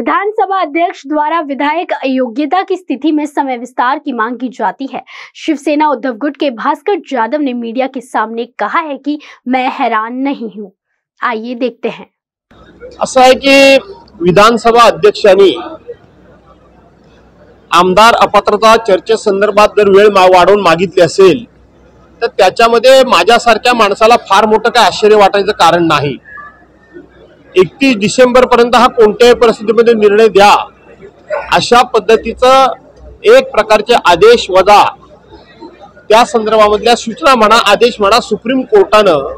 विधानसभा अध्यक्ष द्वारा विधायक अयोग्यता की स्थिति में समय विस्तार की मांग की जाती है। शिवसेना उद्धव गुट के भास्कर जाधव ने मीडिया के सामने कहा है कि मैं हैरान नहीं हूँ। आइए देखते हैं। असं आहे की विधानसभा अध्यक्षांनी आमदार अपात्रता चर्चेसंदर्भात जर वेळ मा- वाढवून मागितली असेल, तर त्याच्यामध्ये माझ्यासारख्या माणसाला फार मोठं काय आश्चर्य वाटायचं कारण नाही. एकतीस डिसेंबर पर्यंत हा कोणत्याही परिस्थितीमध्ये निर्णय द्या. अशा पद्धतीचं एक प्रकारचे आदेश वजा. त्या संदर्भामधल्या सूचना म्हणा आदेश म्हणा सुप्रीम कोर्टानं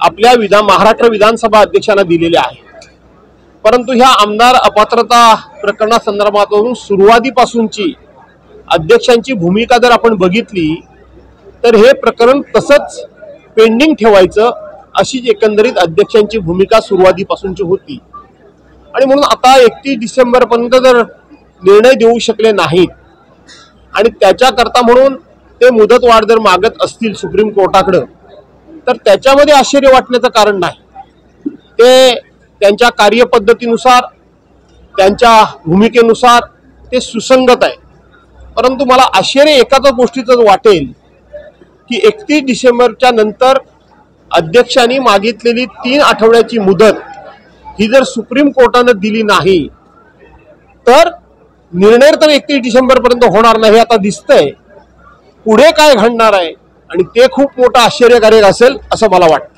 आपल्या विधान महाराष्ट्र विधानसभा अध्यक्षांना दिलेले आहे परंतु ह्या आमदार अपात्रता प्रकरणासंदर्भातून सुरुवातीपासूनची अध्यक्षांची भूमिका जर आपण बघितली तर हे प्रकरण तसंच पेंडिंग ठेवायचं अशीच एकंदरीत अध्यक्षांची भूमिका सुरुवातीपासूनची होती. आणि म्हणून आता एकतीस डिसेंबरपर्यंत जर निर्णय देऊ शकले नाहीत आणि त्याच्याकरता म्हणून ते मुदतवाढ जर मागत असतील सुप्रीम कोर्टाकडं तर त्याच्यामध्ये आश्चर्य वाटण्याचं कारण नाही. ते त्यांच्या कार्यपद्धतीनुसार त्यांच्या भूमिकेनुसार ते सुसंगत आहे. परंतु मला आश्चर्य एकाच गोष्टीचं वाटेल की एकतीस डिसेंबरच्या नंतर अध्यक्षांनी मागितलेली तीन आठवड्याची मुदत ही जर सुप्रीम कोर्टानं दिली नाही तर निर्णय तर एकतीस डिसेंबरपर्यंत होणार नाही आता दिसतंय. पुढे काय घडणार आहे? आणि ते खूप मोठं आश्चर्यकारक असेल असं मला वाटतं.